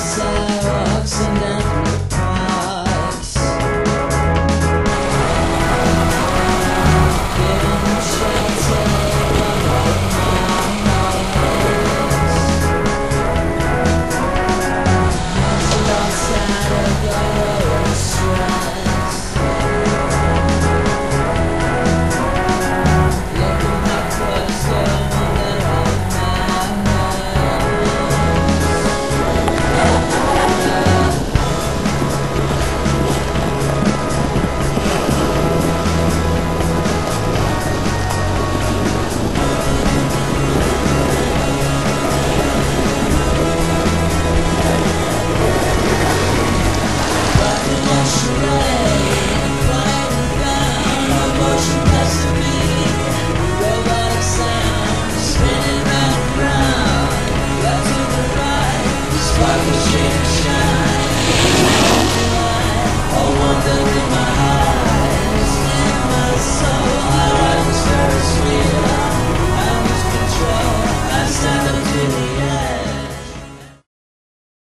sidewalks and Sparkle shake